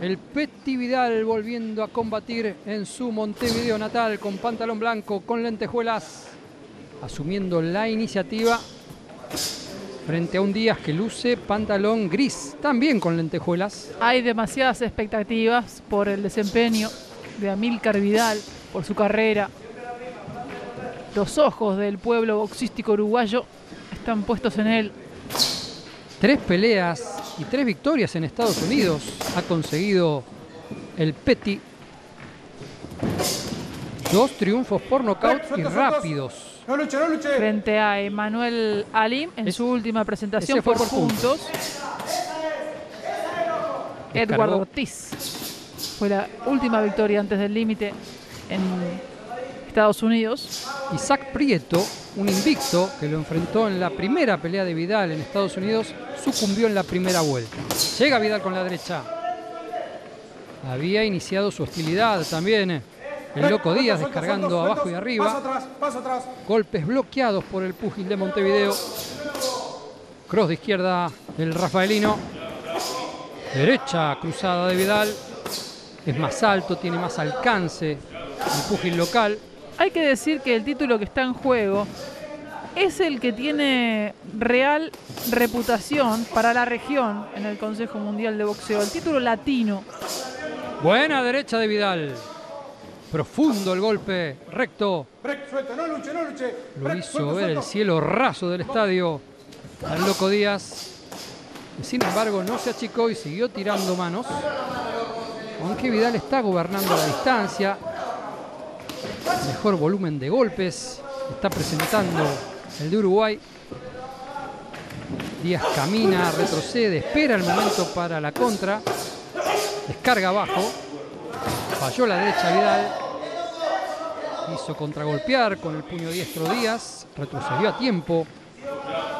El Peti Vidal volviendo a combatir en su Montevideo natal con pantalón blanco, con lentejuelas, asumiendo la iniciativa frente a un Díaz que luce pantalón gris, también con lentejuelas. Hay demasiadas expectativas por el desempeño de Amílcar Vidal, por su carrera. Los ojos del pueblo boxístico uruguayo están puestos en él. Tres peleas y tres victorias en Estados Unidos ha conseguido el Petty. Dos triunfos por nocaut y rápidos. Frente a Emanuel Alim en su última presentación por, por puntos. Edward Ortiz. Fue la última victoria antes del límite en Estados Unidos. Isaac Prieto, un invicto que lo enfrentó en la primera pelea de Vidal en Estados Unidos, sucumbió en la primera vuelta. Llega Vidal con la derecha. Había iniciado su hostilidad también. Eh. El loco Díaz descargando abajo y arriba. Golpes bloqueados por el púgil de Montevideo. Cross de izquierda del Rafaelino. Derecha cruzada de Vidal. Es más alto, tiene más alcance el púgil local. Hay que decir que el título que está en juego es el que tiene real reputación para la región en el Consejo Mundial de Boxeo, el título latino. Buena derecha de Vidal. Profundo el golpe, recto. Lo hizo ver el cielo raso del estadio al Loco Díaz. Sin embargo, no se achicó y siguió tirando manos. Aunque Vidal está gobernando la distancia. Mejor volumen de golpes. Está presentando el de Uruguay. Díaz camina, retrocede, espera el momento para la contra. Descarga abajo. Falló la derecha Vidal. Hizo contragolpear con el puño diestro Díaz. Retrocedió a tiempo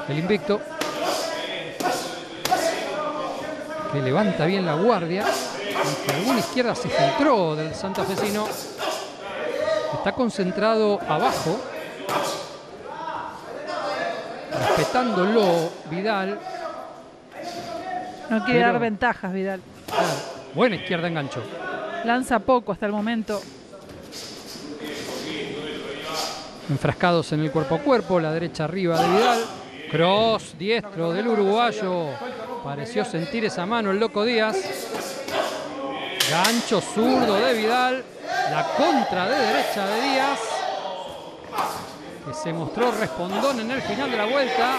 el invicto. Que levanta bien la guardia. Aunque alguna izquierda se filtró del santafesino. Está concentrado abajo respetándolo Vidal. No quiere dar ventajas Vidal. buena izquierda enganchó. Lanza poco hasta el momento. Enfrascados en el cuerpo a cuerpo, la derecha arriba de Vidal. Cross diestro del uruguayo. Pareció sentir esa mano el loco Díaz. Gancho zurdo de Vidal. La contra de derecha de Díaz que se mostró respondón en el final de la vuelta.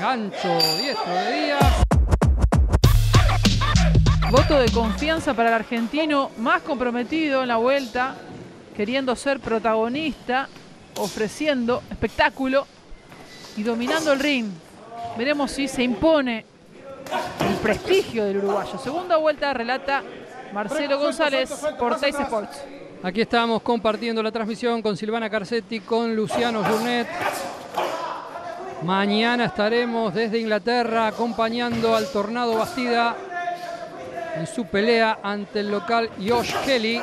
Gancho diestro de Díaz. Voto de confianza para el argentino, más comprometido en la vuelta, queriendo ser protagonista, ofreciendo espectáculo y dominando el ring. Veremos si se impone el prestigio del uruguayo. Segunda vuelta relata Marcelo González por Teis Sports. Aquí estamos compartiendo la transmisión con Silvana Carcetti, con Luciano Journet. Mañana estaremos desde Inglaterra acompañando al Tornado Bastida en su pelea ante el local Josh Kelly.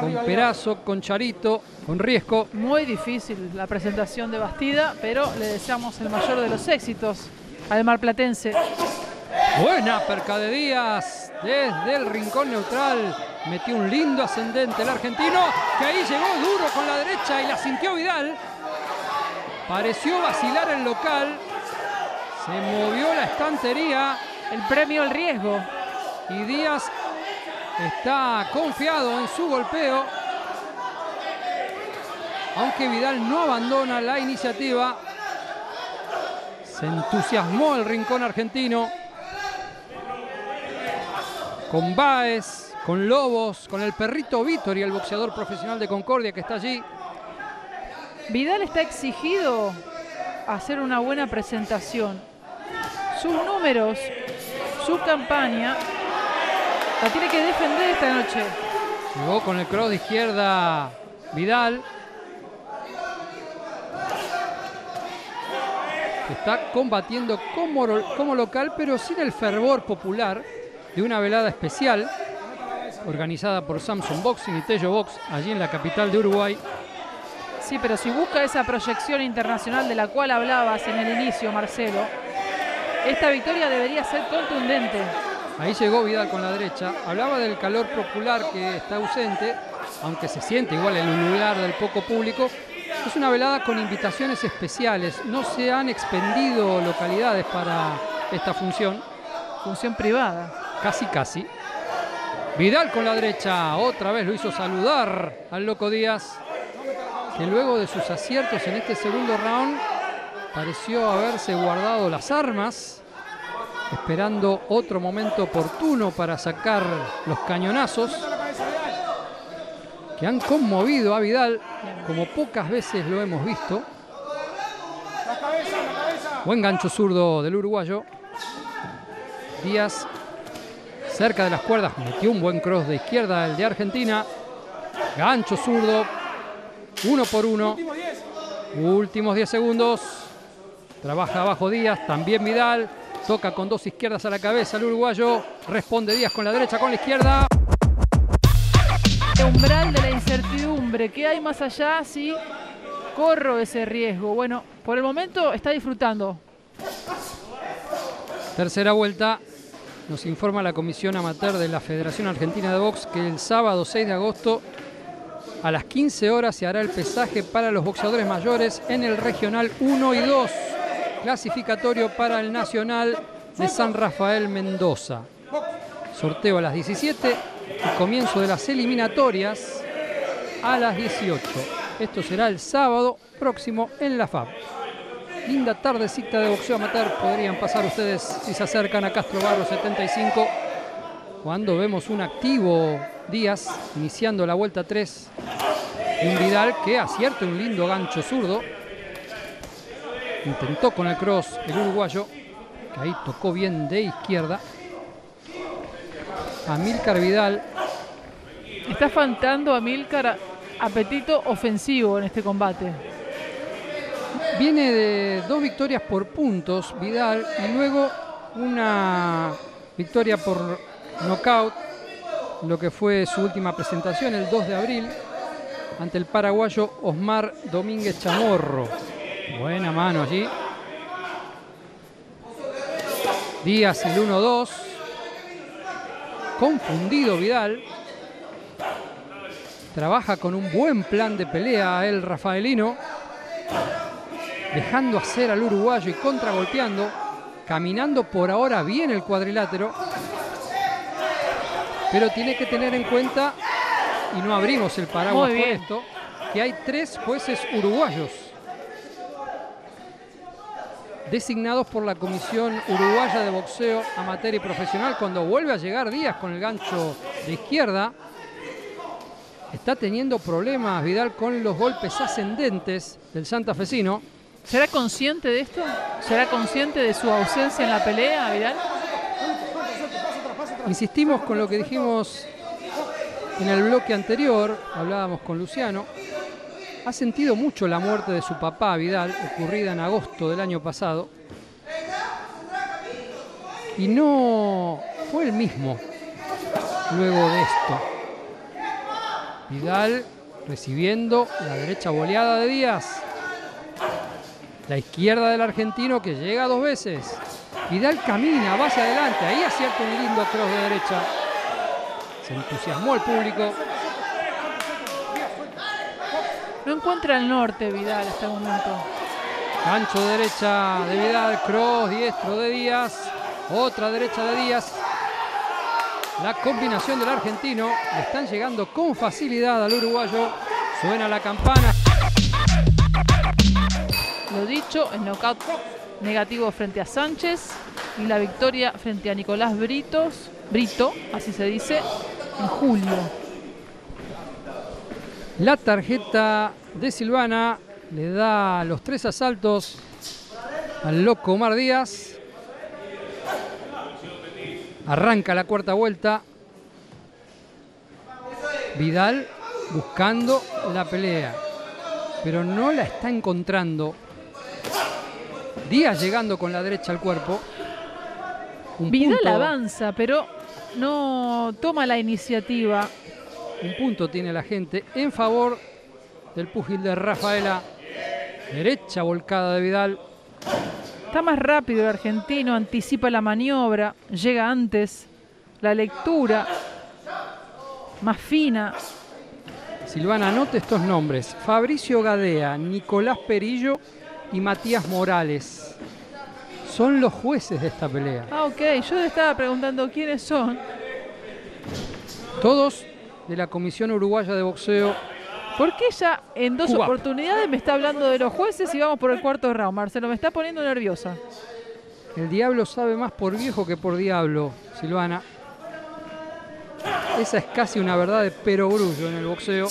Con Perazo, con Charito, con Riesco. Muy difícil la presentación de Bastida, pero le deseamos el mayor de los éxitos al marplatense. Buena perca de Díaz desde el rincón neutral. Metió un lindo ascendente el argentino, que ahí llegó duro con la derecha y la sintió Vidal. Pareció vacilar el local. Se movió la estantería. El premio al riesgo. Y Díaz está confiado en su golpeo. Aunque Vidal no abandona la iniciativa. Se entusiasmó el rincón argentino. Con Baez, con Lobos, con el perrito Víctor y el boxeador profesional de Concordia que está allí. Vidal está exigido a hacer una buena presentación. Sus números, su campaña, la tiene que defender esta noche. Llegó con el cross de izquierda Vidal. Está combatiendo como, como local, pero sin el fervor popular de una velada especial organizada por Samsung Boxing y Tello Box, allí en la capital de Uruguay. Sí, pero si busca esa proyección internacional de la cual hablabas en el inicio, Marcelo, esta victoria debería ser contundente. Ahí llegó Vidal con la derecha. Hablaba del calor popular que está ausente, aunque se siente igual el lugar del poco público. Es una velada con invitaciones especiales. No se han expendido localidades para esta función. Función privada. Casi, casi. Vidal con la derecha. Otra vez lo hizo saludar al Loco Díaz. Que luego de sus aciertos en este segundo round pareció haberse guardado las armas esperando otro momento oportuno para sacar los cañonazos que han conmovido a Vidal como pocas veces lo hemos visto. Buen gancho zurdo del uruguayo. Díaz cerca de las cuerdas, metió un buen cross de izquierda el de Argentina. Gancho zurdo, uno por uno. Últimos 10 segundos. Trabaja abajo Díaz, también Vidal. Toca con dos izquierdas a la cabeza el uruguayo. Responde Díaz con la derecha, con la izquierda. umbral de la incertidumbre. ¿Qué hay más allá si corro ese riesgo? Bueno, por el momento está disfrutando. Tercera vuelta. Nos informa la Comisión Amateur de la Federación Argentina de Box que el sábado 6 de agosto a las 15 horas se hará el pesaje para los boxeadores mayores en el Regional 1 y 2 clasificatorio para el Nacional de San Rafael Mendoza. Sorteo a las 17 y comienzo de las eliminatorias a las 18. Esto será el sábado próximo en la FAB. Linda tardecita de boxeo amateur podrían pasar ustedes si se acercan a Castro Barro 75 cuando vemos un activo Díaz iniciando la vuelta 3 un Vidal que acierta un lindo gancho zurdo Intentó con el cross el uruguayo, que ahí tocó bien de izquierda. Amílcar Vidal. Está faltando Amílcar apetito ofensivo en este combate. Viene de dos victorias por puntos Vidal y luego una victoria por nocaut, lo que fue su última presentación el 2 de abril ante el paraguayo Osmar Domínguez Chamorro. Buena mano allí. Díaz el 1-2. Confundido Vidal. Trabaja con un buen plan de pelea el rafaelino. Dejando hacer al uruguayo y contragolpeando. Caminando por ahora bien el cuadrilátero. Pero tiene que tener en cuenta, y no abrimos el paraguas por esto, que hay tres jueces uruguayos designados por la Comisión Uruguaya de Boxeo Amateur y Profesional. Cuando vuelve a llegar Díaz con el gancho de izquierda, está teniendo problemas Vidal con los golpes ascendentes del santafesino. ¿Será consciente de esto? ¿Será consciente de su ausencia en la pelea, Vidal? Insistimos con lo que dijimos en el bloque anterior, hablábamos con Luciano, ha sentido mucho la muerte de su papá Vidal, ocurrida en agosto del año pasado, y no fue el mismo luego de esto. Vidal recibiendo la derecha boleada de Díaz. La izquierda del argentino que llega dos veces. Vidal camina, va hacia adelante. Ahí acierta un lindo cross de derecha. Se entusiasmó el público. No encuentra el norte Vidal hasta el momento. Ancho derecha de Vidal, cross diestro de Díaz. Otra derecha de Díaz. La combinación del argentino. Le están llegando con facilidad al uruguayo. Suena la campana. Lo dicho, el knockout negativo frente a Sánchez y la victoria frente a Nicolás Britos, Brito, así se dice, en julio. La tarjeta de Silvana le da los tres asaltos al loco Omar Díaz. Arranca la cuarta vuelta. Vidal buscando la pelea, pero no la está encontrando. Díaz llegando con la derecha al cuerpo. Vidal avanza, pero no toma la iniciativa. Un punto tiene la gente en favor del pugil de Rafaela. Derecha volcada de Vidal. Está más rápido el argentino, anticipa la maniobra, llega antes la lectura más fina. Silvana, anote estos nombres. Fabricio Gadea, Nicolás Perillo y Matías Morales. Son los jueces de esta pelea. Ah, ok. Yo estaba preguntando quiénes son. Todos de la Comisión Uruguaya de Boxeo. ¿Por qué ya en dos Cuba. oportunidades me está hablando de los jueces y vamos por el cuarto round? Marcelo, me está poniendo nerviosa. El diablo sabe más por viejo que por diablo, Silvana. Esa es casi una verdad de perogrullo en el boxeo.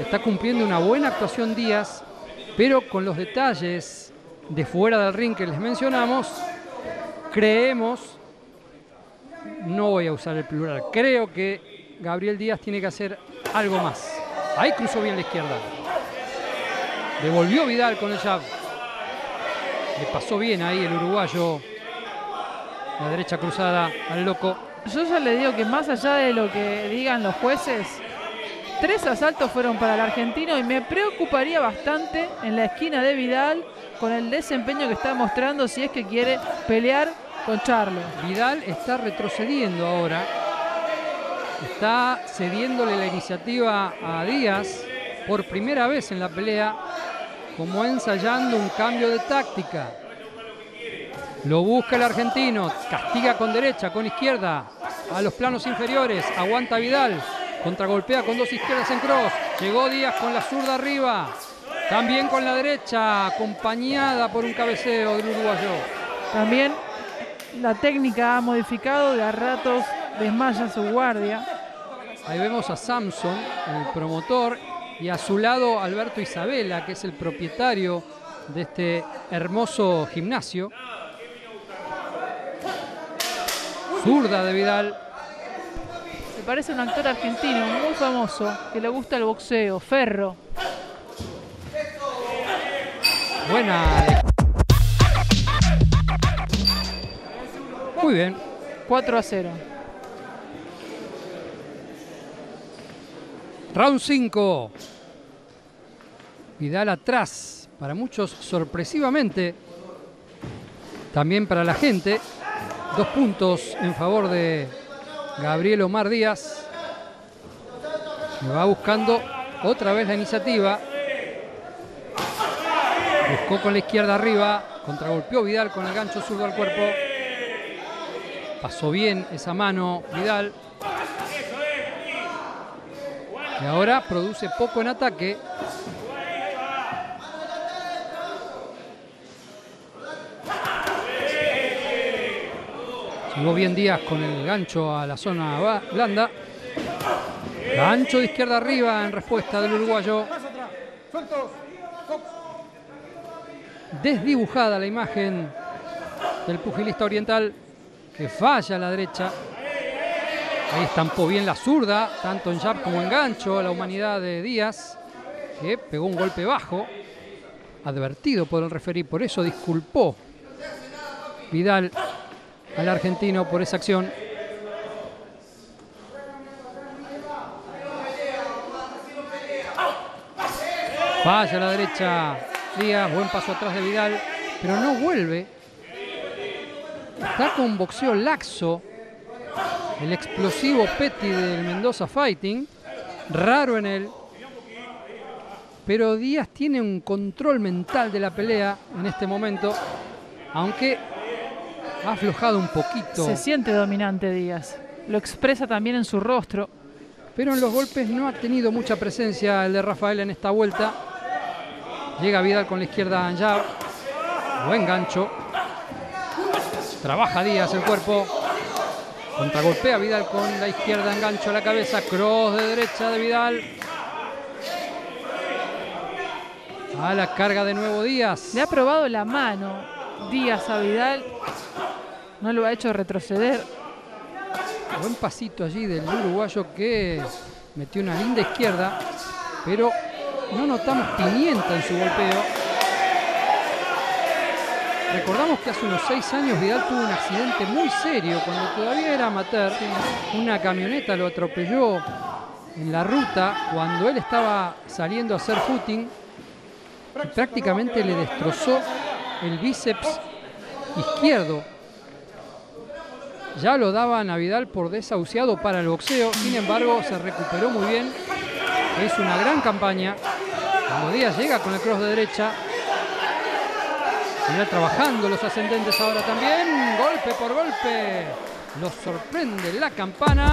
Está cumpliendo una buena actuación Díaz, pero con los detalles de fuera del ring que les mencionamos, creemos, no voy a usar el plural, creo que Gabriel Díaz tiene que hacer algo más. Ahí cruzó bien la izquierda. Devolvió Vidal con el jab. Le pasó bien ahí el uruguayo. La derecha cruzada al loco. Yo ya le digo que más allá de lo que digan los jueces, tres asaltos fueron para el argentino y me preocuparía bastante en la esquina de Vidal con el desempeño que está mostrando si es que quiere pelear con Charlo. Vidal está retrocediendo ahora. Está cediéndole la iniciativa a Díaz por primera vez en la pelea, como ensayando un cambio de táctica. Lo busca el argentino, castiga con derecha, con izquierda, a los planos inferiores, aguanta Vidal, contragolpea con dos izquierdas en cross, llegó Díaz con la zurda arriba, también con la derecha, acompañada por un cabeceo del uruguayo. También la técnica ha modificado, de a ratos desmaya su guardia. Ahí vemos a Samson, el promotor, y a su lado Alberto Isabela, que es el propietario de este hermoso gimnasio. Zurda de Vidal. Me parece un actor argentino muy famoso que le gusta el boxeo, Ferro. Buena. Muy bien. 4 a 0. Round 5. Vidal atrás. Para muchos sorpresivamente. También para la gente. Dos puntos en favor de Gabriel Omar Díaz. Va buscando otra vez la iniciativa. Buscó con la izquierda arriba. Contragolpeó Vidal con el gancho zurdo al cuerpo. Pasó bien esa mano Vidal. Y ahora produce poco en ataque. Llegó bien Díaz con el gancho a la zona blanda. Gancho de izquierda arriba en respuesta del uruguayo. Desdibujada la imagen del pugilista oriental que falla a la derecha. Ahí estampó bien la zurda, tanto en jab como en gancho la humanidad de Díaz, que pegó un golpe bajo, advertido por el referí, por eso disculpó Vidal al argentino por esa acción. Falla a la derecha Díaz, buen paso atrás de Vidal, pero no vuelve. Está con boxeo laxo, el explosivo Petty del Mendoza Fighting, raro en él. Pero Díaz tiene un control mental de la pelea en este momento, aunque ha aflojado un poquito. Se siente dominante Díaz. Lo expresa también en su rostro. Pero en los golpes no ha tenido mucha presencia el de Rafael en esta vuelta. Llega Vidal con la izquierda jab. Buen gancho. Trabaja Díaz el cuerpo. Contragolpea Vidal con la izquierda en gancho a la cabeza. Cross de derecha de Vidal. A la carga de nuevo Díaz. Le ha probado la mano Díaz a Vidal. No lo ha hecho retroceder. Buen pasito allí del uruguayo que metió una linda izquierda, pero no notamos pimienta en su golpeo. Recordamos que hace unos seis años Vidal tuvo un accidente muy serio cuando todavía era amateur. Una camioneta lo atropelló en la ruta cuando él estaba saliendo a hacer footing y prácticamente le destrozó el bíceps izquierdo ya lo daban a Vidal por desahuciado para el boxeo, sin embargo se recuperó muy bien, es una gran campaña. Cuando Díaz llega con el cross de derecha, Seguirá trabajando los ascendentes ahora también, golpe por golpe, los sorprende la campana.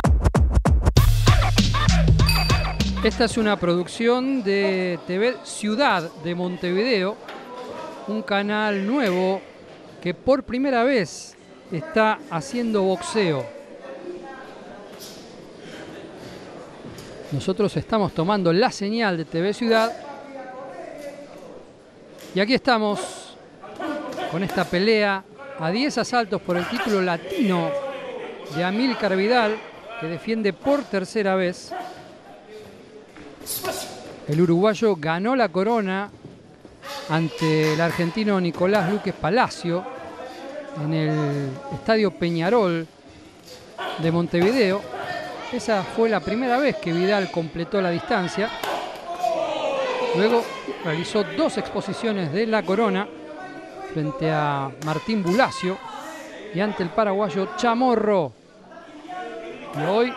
Esta es una producción de TV Ciudad de Montevideo, un canal nuevo que por primera vez está haciendo boxeo. Nosotros estamos tomando la señal de TV Ciudad. Y aquí estamos con esta pelea a 10 asaltos por el título latino de Amílcar Vidal, que defiende por tercera vez. El uruguayo ganó la corona ante el argentino Nicolás Luques Palacio en el Estadio Peñarol de Montevideo. Esa fue la primera vez que Vidal completó la distancia. Luego realizó dos exposiciones de la corona frente a Martín Bulacio y ante el paraguayo Chamorro. Y hoy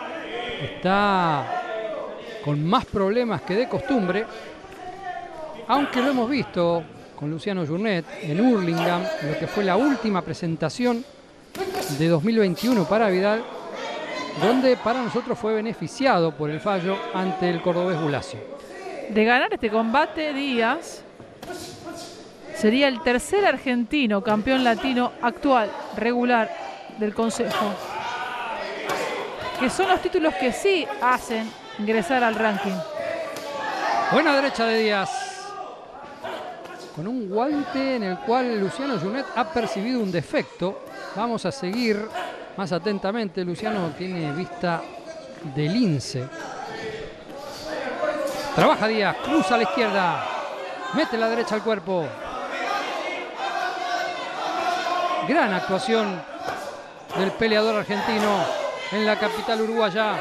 está con más problemas que de costumbre, aunque lo hemos visto con Luciano Journet en Hurlingham, lo que fue la última presentación de 2021 para Vidal, donde para nosotros fue beneficiado por el fallo ante el cordobés Bulacio. De ganar este combate, Díaz sería el tercer argentino campeón latino actual, regular del Consejo. Que son los títulos que sí hacen ingresar al ranking. Buena derecha de Díaz. Con un guante en el cual Luciano Junet ha percibido un defecto. Vamos a seguir más atentamente. Luciano tiene vista de lince. Trabaja Díaz, cruza a la izquierda. Mete la derecha al cuerpo. Gran actuación del peleador argentino en la capital uruguaya.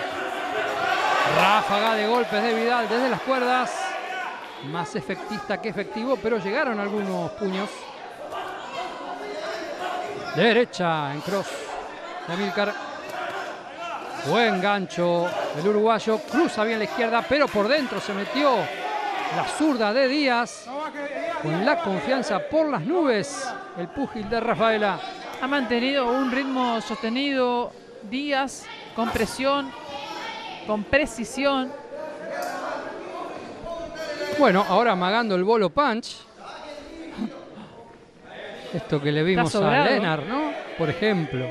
Ráfaga de golpes de Vidal desde las cuerdas. Más efectista que efectivo, pero llegaron algunos puños. Derecha en cross de Amílcar. Buen gancho del uruguayo. Cruza bien la izquierda, pero por dentro se metió la zurda de Díaz. Con la confianza por las nubes, el púgil de Rafaela. Ha mantenido un ritmo sostenido Díaz con presión, con precisión. Bueno, ahora amagando el bolo punch. Esto que le vimos a Lenar, ¿no? Por ejemplo.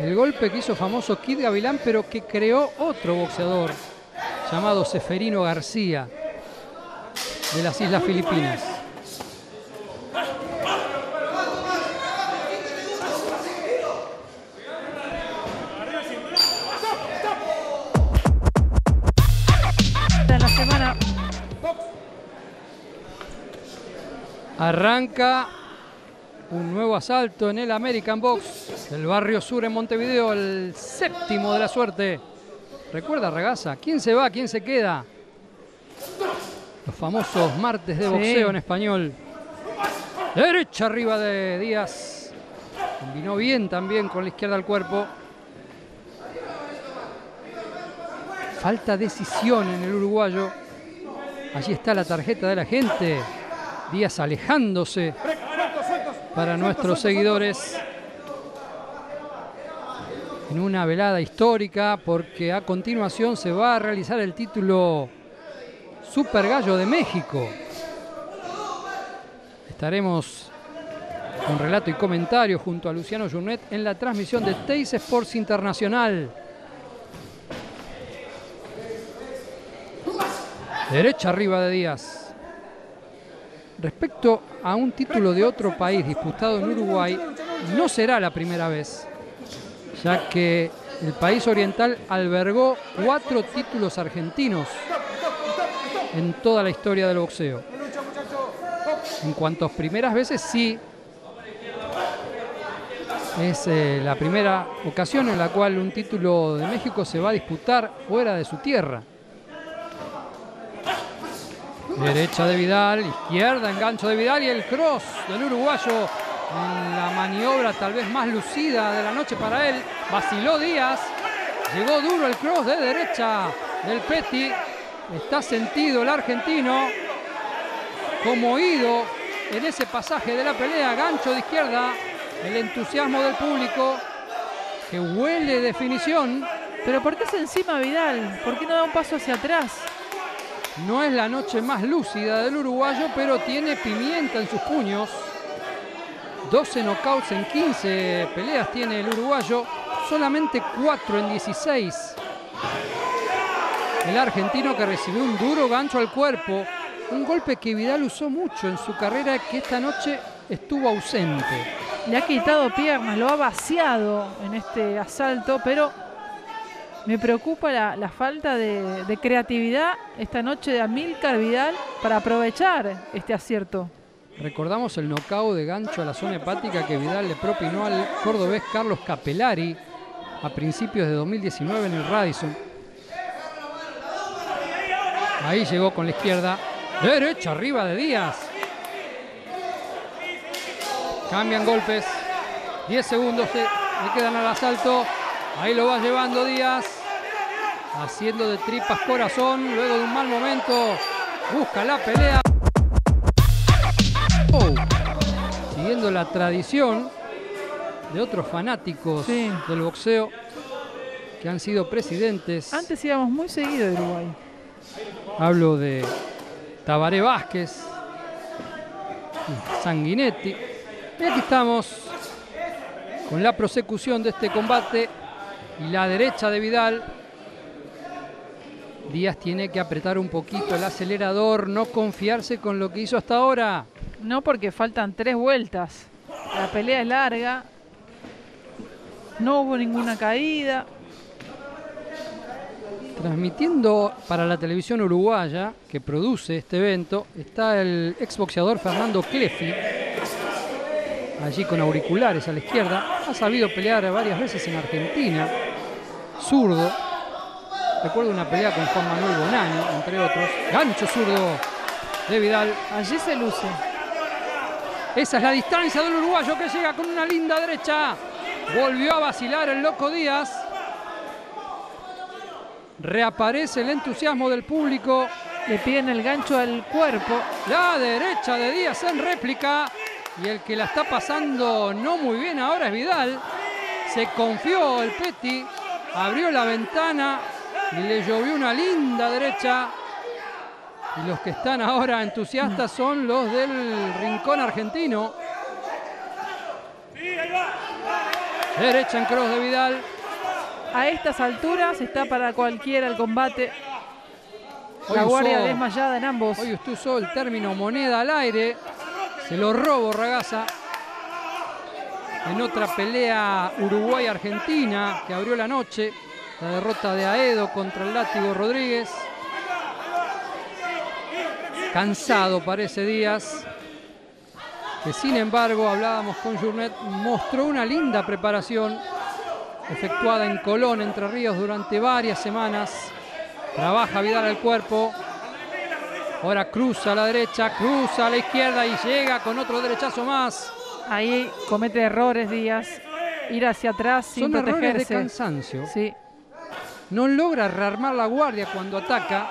El golpe que hizo famoso Kid Gavilán, pero que creó otro boxeador llamado Seferino García de las Islas Filipinas. Arranca un nuevo asalto en el American Box del barrio sur en Montevideo, el séptimo de la suerte. Recuerda, Ragaza, ¿quién se va, quién se queda? Los famosos martes de boxeo en español. Derecha arriba de Díaz. Combinó bien también con la izquierda al cuerpo. Falta decisión en el uruguayo. Allí está la tarjeta de la gente. Díaz alejándose para nuestros seguidores en una velada histórica porque a continuación se va a realizar el título Super Gallo de México. Estaremos con relato y comentario junto a Luciano Junet en la transmisión de Teis Sports Internacional. Derecha arriba de Díaz. Respecto a un título de otro país disputado en Uruguay, no será la primera vez, ya que el país oriental albergó cuatro títulos argentinos en toda la historia del boxeo. En cuanto a primeras veces, sí. Es eh, la primera ocasión en la cual un título de México se va a disputar fuera de su tierra. Derecha de Vidal, izquierda, engancho de Vidal y el cross del uruguayo la maniobra tal vez más lucida de la noche para él. Vaciló Díaz. Llegó duro el cross de derecha del Petty. Está sentido el argentino. Como ido en ese pasaje de la pelea. Gancho de izquierda. El entusiasmo del público. Que huele definición. Pero ¿por qué se encima Vidal? ¿Por qué no da un paso hacia atrás? No es la noche más lúcida del uruguayo, pero tiene pimienta en sus puños. 12 knockouts en 15 peleas tiene el uruguayo, solamente 4 en 16. El argentino que recibió un duro gancho al cuerpo, un golpe que Vidal usó mucho en su carrera que esta noche estuvo ausente. Le ha quitado piernas, lo ha vaciado en este asalto, pero me preocupa la, falta de, creatividad esta noche de Amílcar Vidal para aprovechar este acierto. Recordamos el knockout de gancho a la zona hepática que Vidal le propinó al cordobés Carlos Capelari a principios de 2019 en el Radisson. Ahí llegó con la izquierda. Derecha arriba de Díaz. Cambian golpes. 10 segundos le quedan al asalto. Ahí lo va llevando Díaz. Haciendo de tripas corazón. Luego de un mal momento. Busca la pelea. Oh. Siguiendo la tradición de otros fanáticos Sí. del boxeo que han sido presidentes. Antes íbamos muy seguido de Uruguay. Hablo de Tabaré Vázquez, Sanguinetti. Y aquí estamos con la prosecución de este combate y la derecha de Vidal. Díaz tiene que apretar un poquito el acelerador, no confiarse con lo que hizo hasta ahora. No porque faltan tres vueltas. La pelea es larga. No hubo ninguna caída. Transmitiendo para la televisión uruguaya que produce este evento está el exboxeador Fernando Clefi, allí con auriculares a la izquierda. Ha sabido pelear varias veces en Argentina, zurdo. Recuerdo una pelea con Juan Manuel Bonani, entre otros. Gancho zurdo de Vidal. Allí se luce. Esa es la distancia del uruguayo que llega con una linda derecha. Volvió a vacilar el loco Díaz. Reaparece el entusiasmo del público. Le piden el gancho al cuerpo. La derecha de Díaz en réplica. Y el que la está pasando no muy bien ahora es Vidal. Se confió el Petty. Abrió la ventana le llovió una linda derecha. Y los que están ahora entusiastas son los del rincón argentino. Derecha en cross de Vidal. A estas alturas está para cualquiera el combate. Hoy La guardia usó- desmayada en ambos. Hoy usted usó el término moneda al aire. Se lo robo Ragaza. En otra pelea Uruguay-Argentina que abrió la noche. La derrota de Aedo contra el látigo Rodríguez. Cansado parece Díaz. Que sin embargo, hablábamos con Journet, mostró una linda preparación efectuada en Colón, Entre Ríos, durante varias semanas. Trabaja Vidal al cuerpo. Ahora cruza a la derecha, cruza a la izquierda y llega con otro derechazo más. Ahí comete errores Díaz. Ir hacia atrás sin Son errores de protegerse. cansancio. Sí. No logra rearmar la guardia cuando ataca.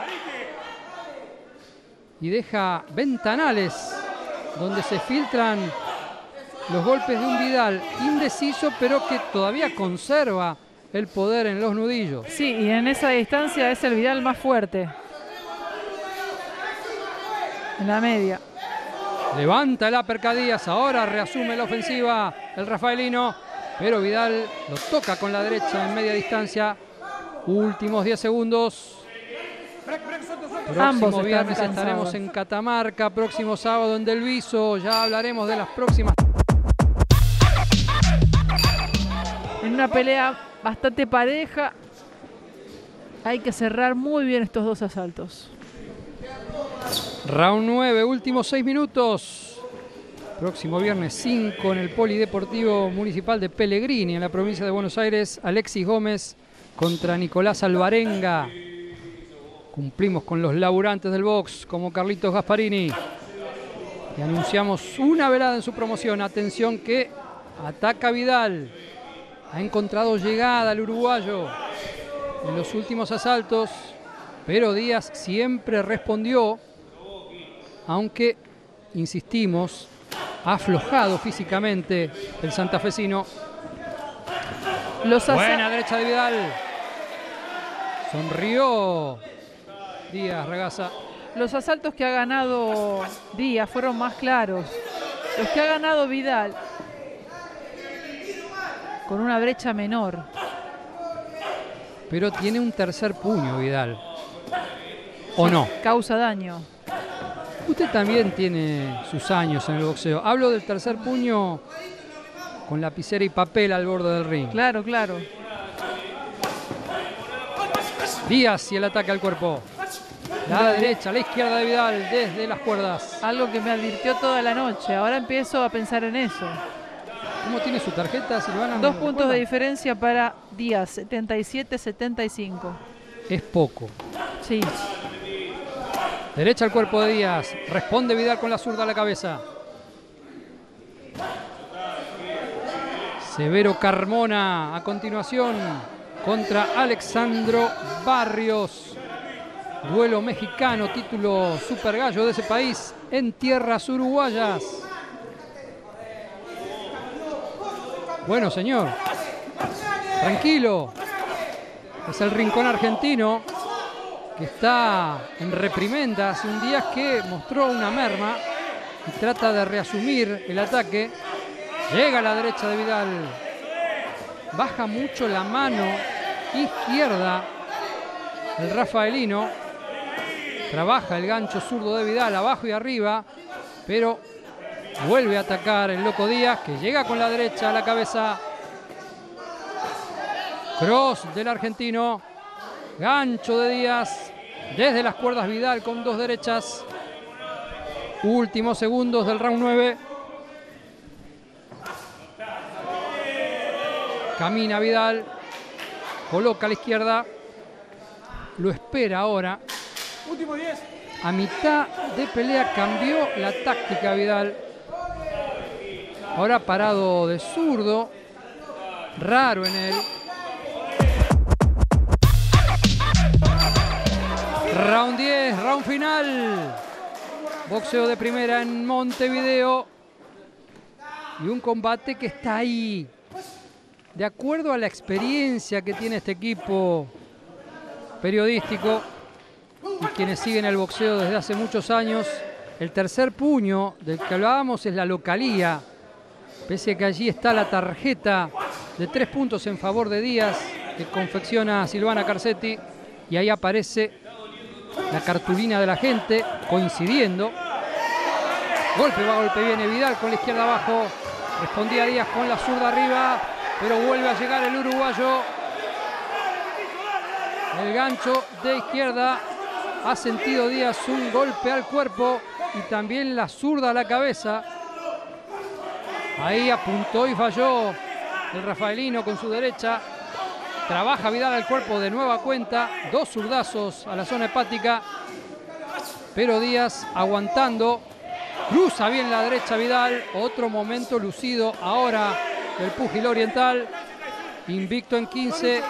Y deja ventanales donde se filtran los golpes de un Vidal indeciso, pero que todavía conserva el poder en los nudillos. Sí, y en esa distancia es el Vidal más fuerte. En la media. Levanta el uppercut Díaz, ahora reasume la ofensiva el rafaelino, pero Vidal lo toca con la derecha en media distancia. Últimos 10 segundos. Ambos Próximo están viernes estaremos en Catamarca, próximo sábado en Delviso, ya hablaremos de las próximas. En una pelea bastante pareja. Hay que cerrar muy bien estos dos asaltos. Round 9, últimos 6 minutos. Próximo viernes 5 en el Polideportivo Municipal de Pellegrini, en la provincia de Buenos Aires. Alexis Gómez contra Nicolás Alvarenga. Cumplimos con los laburantes del box, como Carlitos Gasparini. Y anunciamos una velada en su promoción. Atención que ataca Vidal. Ha encontrado llegada el uruguayo en los últimos asaltos. Pero Díaz siempre respondió. Aunque, insistimos, ha aflojado físicamente el santafesino. Los Buena derecha de Vidal. Sonrió Díaz Ragaza. Los asaltos que ha ganado Díaz fueron más claros. Los que ha ganado Vidal con una brecha menor. Pero tiene un tercer puño Vidal. ¿O no? Causa daño. Usted también tiene sus años en el boxeo. Hablo del tercer puño con lapicera y papel al borde del ring. Claro, claro. Díaz y el ataque al cuerpo. La derecha, la izquierda de Vidal desde las cuerdas. Algo que me advirtió toda la noche. Ahora empiezo a pensar en eso. ¿Cómo tiene su tarjeta, Silvana? Dos ¿Me puntos de diferencia para Díaz, 77-75. Es poco. Sí, Derecha al cuerpo de Díaz. Responde Vidal con la zurda a la cabeza. Severo Carmona a continuación contra Alexandro Barrios. Duelo mexicano, título super gallo de ese país en tierras uruguayas. Bueno, señor. Tranquilo. Es el rincón argentino que está en reprimenda hace un día que mostró una merma y trata de reasumir el ataque. Llega a la derecha de Vidal. Baja mucho la mano izquierda el rafaelino. Trabaja el gancho zurdo de Vidal abajo y arriba, pero vuelve a atacar el loco Díaz que llega con la derecha a la cabeza. Cross del argentino. Gancho de Díaz. Desde las cuerdas Vidal con dos derechas. Últimos segundos del round 9. Camina Vidal. Coloca a la izquierda. Lo espera ahora. A mitad de pelea cambió la táctica Vidal. Ahora parado de zurdo. Raro en él. Round 10, round final. Boxeo de primera en Montevideo. Y un combate que está ahí. De acuerdo a la experiencia que tiene este equipo periodístico y quienes siguen el boxeo desde hace muchos años, el tercer puño del que hablábamos es la localía. Pese a que allí está la tarjeta de tres puntos en favor de Díaz que confecciona Silvana Carcetti y ahí aparece la cartulina de la gente coincidiendo. Golpe va, golpe viene Vidal con la izquierda abajo. Respondía Díaz con la zurda arriba, pero vuelve a llegar el uruguayo. El gancho de izquierda ha sentido Díaz un golpe al cuerpo y también la zurda a la cabeza. Ahí apuntó y falló el rafaelino con su derecha. Trabaja Vidal al cuerpo de nueva cuenta. Dos zurdazos a la zona hepática. Pero Díaz aguantando. Cruza bien la derecha Vidal. Otro momento lucido ahora del púgil oriental. Invicto en 15.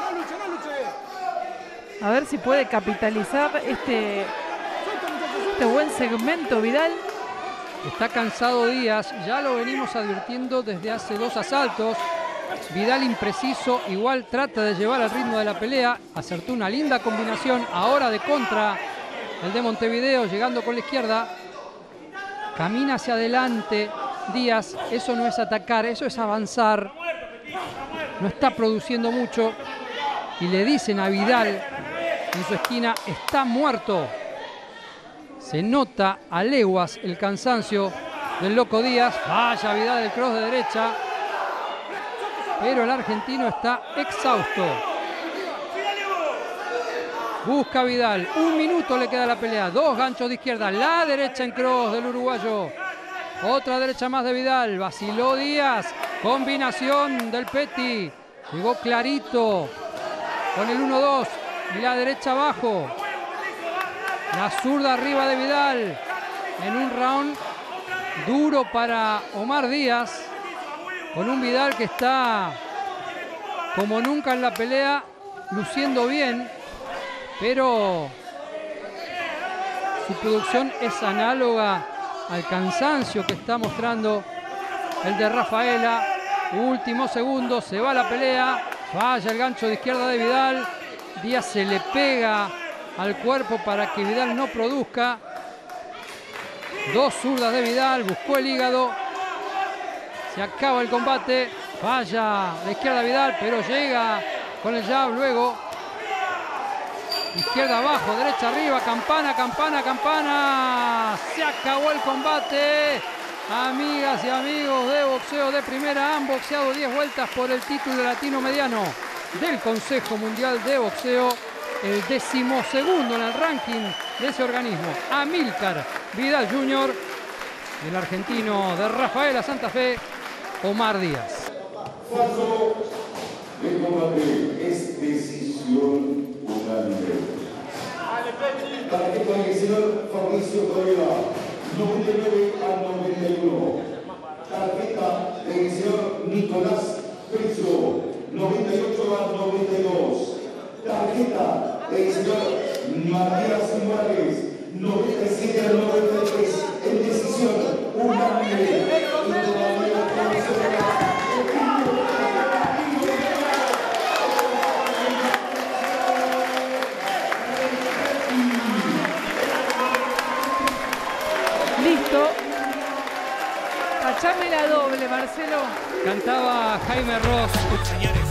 a ver si puede capitalizar este, este buen segmento Vidal. Está cansado Díaz. Ya lo venimos advirtiendo desde hace dos asaltos. Vidal impreciso, igual trata de llevar al ritmo de la pelea, acertó una linda combinación, ahora de contra el de Montevideo, llegando con la izquierda, camina hacia adelante, Díaz, eso no es atacar, eso es avanzar, no está produciendo mucho, y le dicen a Vidal en su esquina, está muerto, se nota a leguas el cansancio del loco Díaz, vaya Vidal del cross de derecha, pero el argentino está exhausto. Busca Vidal, un minuto le queda la pelea, dos ganchos de izquierda, la derecha en cross del uruguayo. Otra derecha más de Vidal, vaciló Díaz, combinación del Petty, llegó clarito. Con el 1-2 y la derecha abajo. La zurda arriba de Vidal. En un round duro para Omar Díaz, con un Vidal que está como nunca en la pelea, luciendo bien, pero su producción es análoga al cansancio que está mostrando el de Rafaela. Último segundo, se va la pelea, falla el gancho de izquierda de Vidal, Díaz se le pega al cuerpo para que Vidal no produzca. Dos zurdas de Vidal, buscó el hígado. Se acaba el combate. Falla la izquierda Vidal, pero llega con el jab luego. Izquierda abajo, derecha arriba, campana, campana, campana. Se acabó el combate. Amigas y amigos de boxeo de primera, han boxeado 10 vueltas por el título latino mediano del Consejo Mundial de Boxeo, el decimosegundo en el ranking de ese organismo, Amílcar Vidal Jr., el argentino de Rafaela Santa Fe, Omar Díaz. De combate es decisión unánime. Tarjeta del señor Fabricio Correa, 99 al 91. Tarjeta del señor Nicolás Precio, 98 al 92. Tarjeta del señor Matías Morales, 97 al 93. En decisión unánime. Marcelo. Cantaba Jaime Ross. Señores,